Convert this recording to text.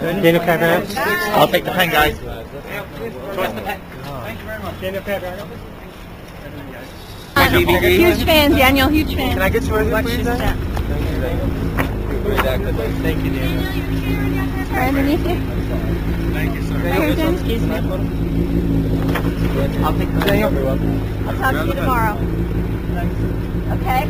Daniel Pepper. I'll take the pen, guys. Thank you very much, Daniel Pepper. Huge fan, Daniel, huge fan. Can I get your please? Thank you, Daniel. Right underneath you. Thank you, sir. Here, Excuse me. I'll take the Daniel. I'll talk to you tomorrow. Okay?